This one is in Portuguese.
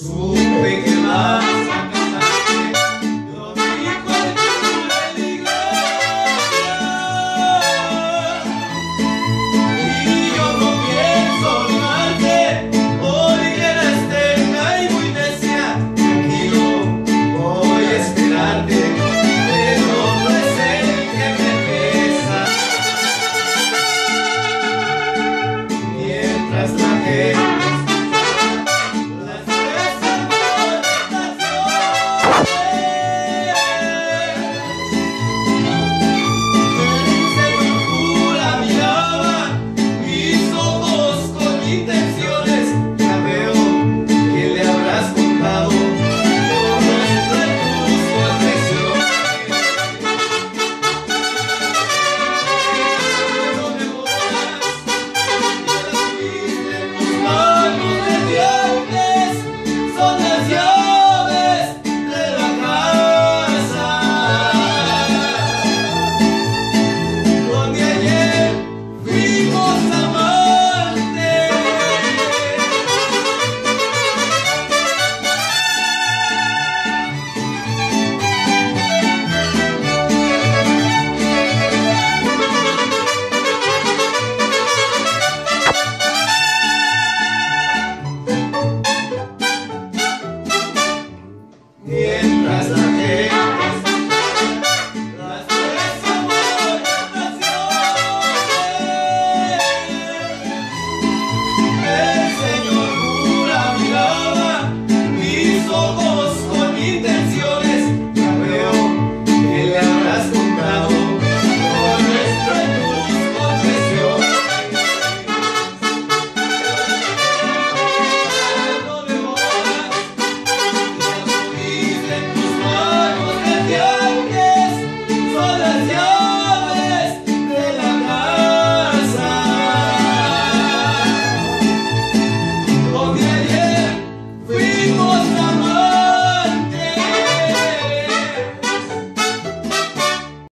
Super claro.